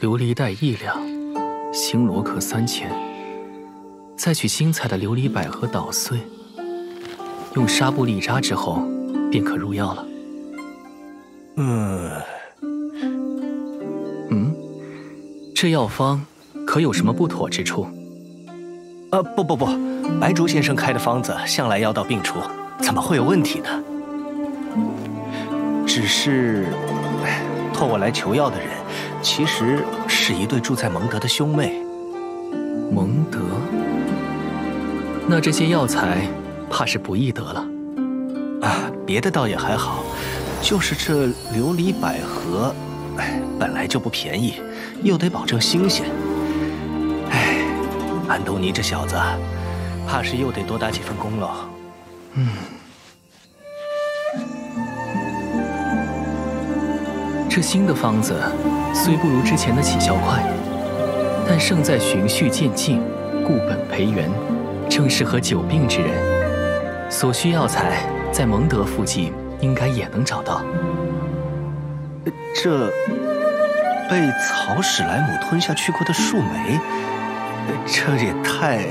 琉璃带一两，星罗壳三千，再取新采的琉璃百合捣碎，用纱布沥扎之后，便可入药了。嗯嗯，这药方可有什么不妥之处？啊，不不不，白竹先生开的方子向来药到病除，怎么会有问题呢？只是，托我来求药的人，其实是一对住在蒙德的兄妹。蒙德，那这些药材怕是不易得了。啊，别的倒也还好，就是这琉璃百合，哎，本来就不便宜，又得保证新鲜。哎，安东尼这小子，怕是又得多打几份工喽。嗯。这新的方子虽不如之前的起效快，但胜在循序渐进，固本培元，正适合久病之人。所需药材在蒙德附近应该也能找到。这被草史莱姆吞下去过的树莓，这也太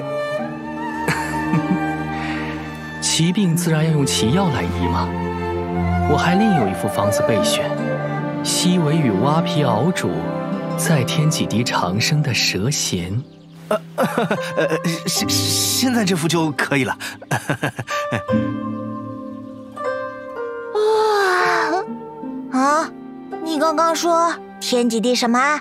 奇病自然要用奇药来医嘛。我还另有一副方子备选。西尾与蛙皮熬煮，再添几滴长生的蛇涎。呃，现现在这副就可以了。啊啊！你刚刚说添几滴什么？